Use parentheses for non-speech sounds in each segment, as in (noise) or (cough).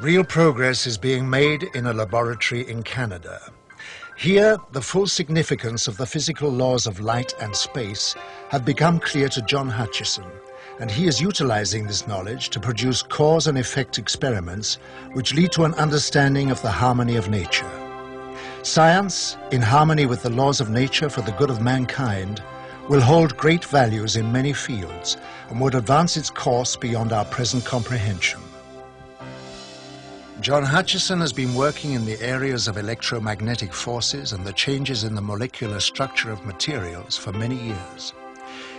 Real progress is being made in a laboratory in Canada. Here, the full significance of the physical laws of light and space have become clear to John Hutchison, and he is utilizing this knowledge to produce cause and effect experiments which lead to an understanding of the harmony of nature. Science, in harmony with the laws of nature for the good of mankind, will hold great values in many fields and would advance its course beyond our present comprehension. John Hutchison has been working in the areas of electromagnetic forces and the changes in the molecular structure of materials for many years.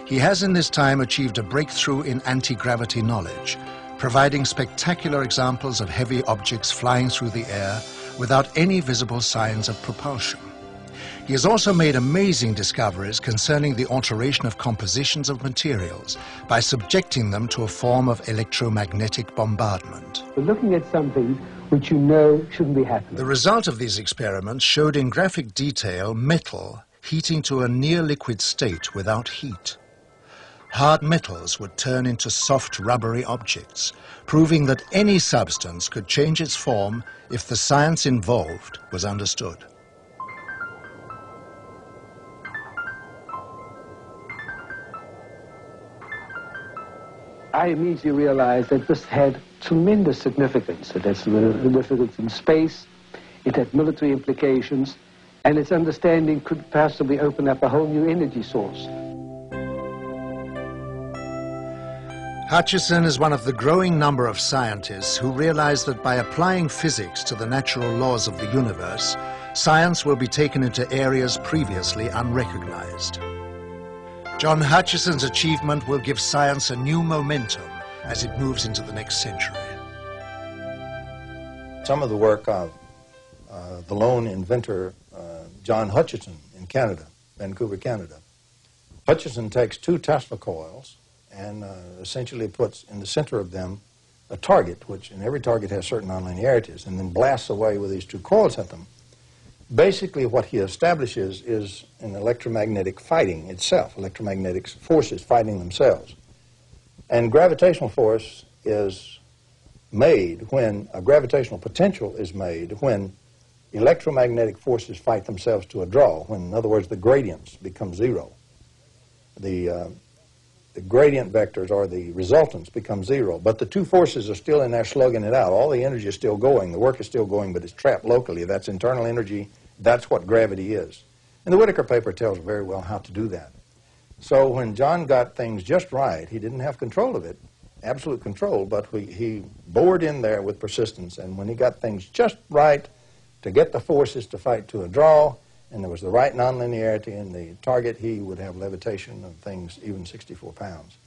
He has in this time achieved a breakthrough in anti-gravity knowledge, providing spectacular examples of heavy objects flying through the air without any visible signs of propulsion. He has also made amazing discoveries concerning the alteration of compositions of materials by subjecting them to a form of electromagnetic bombardment. We're looking at something which you know shouldn't be happening. The result of these experiments showed in graphic detail metal heating to a near liquid state without heat. Hard metals would turn into soft rubbery objects, proving that any substance could change its form if the science involved was understood. I immediately realized that this had tremendous significance. It had significance in space, it had military implications, and its understanding could possibly open up a whole new energy source. Hutchison is one of the growing number of scientists who realize that by applying physics to the natural laws of the universe, science will be taken into areas previously unrecognized. John Hutchison's achievement will give science a new momentum as it moves into the next century. Some of the work of uh, the lone inventor, uh, John Hutchison in Canada, Vancouver, Canada. Hutchison takes two Tesla coils and uh, essentially puts in the center of them a target, which in every target has certain nonlinearities, and then blasts away with these two coils at them basically what he establishes is an electromagnetic fighting itself, electromagnetic forces fighting themselves. And gravitational force is made when, a gravitational potential is made when electromagnetic forces fight themselves to a draw, when, in other words, the gradients become zero. The, uh, the gradient vectors or the resultants become zero, but the two forces are still in there slugging it out. All the energy is still going, the work is still going, but it's trapped locally. That's internal energy that's what gravity is. And the Whittaker paper tells very well how to do that. So when John got things just right, he didn't have control of it, absolute control, but we, he bored in there with persistence. And when he got things just right to get the forces to fight to a draw, and there was the right nonlinearity in the target, he would have levitation of things even 64 pounds.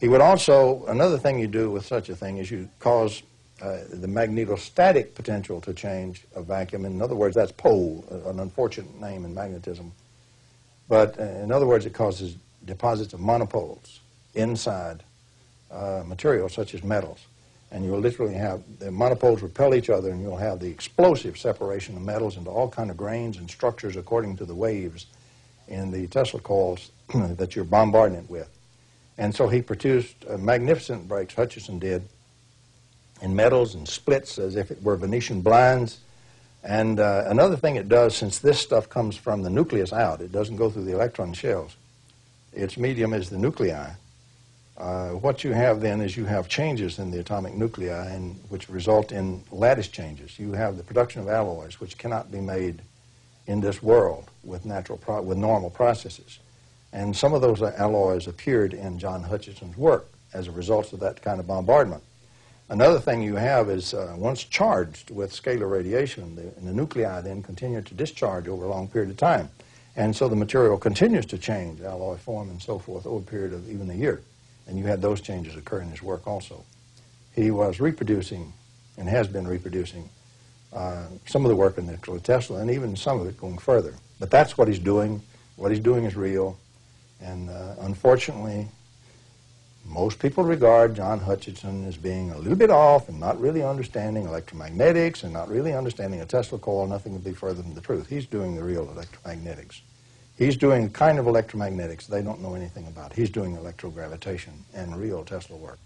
He would also, another thing you do with such a thing is you cause uh, the magnetostatic potential to change a vacuum. In other words, that's pole, an unfortunate name in magnetism. But uh, in other words, it causes deposits of monopoles inside uh, materials such as metals. And you'll literally have the monopoles repel each other, and you'll have the explosive separation of metals into all kind of grains and structures according to the waves in the Tesla coils (clears throat) that you're bombarding it with. And so he produced magnificent breaks, Hutchison did, in metals and splits as if it were Venetian blinds. And uh, another thing it does, since this stuff comes from the nucleus out, it doesn't go through the electron shells. Its medium is the nuclei. Uh, what you have then is you have changes in the atomic nuclei and which result in lattice changes. You have the production of alloys which cannot be made in this world with natural with normal processes. And some of those alloys appeared in John Hutchison's work as a result of that kind of bombardment. Another thing you have is uh, once charged with scalar radiation, the, the nuclei then continue to discharge over a long period of time. And so the material continues to change, alloy form and so forth, over a period of even a year. And you had those changes occur in his work also. He was reproducing and has been reproducing uh, some of the work of Nikola Tesla and even some of it going further. But that's what he's doing. What he's doing is real. And uh, unfortunately, most people regard John Hutchison as being a little bit off and not really understanding electromagnetics and not really understanding a Tesla coil. Nothing could be further from the truth. He's doing the real electromagnetics. He's doing kind of electromagnetics they don't know anything about. He's doing electrogravitation and real Tesla work.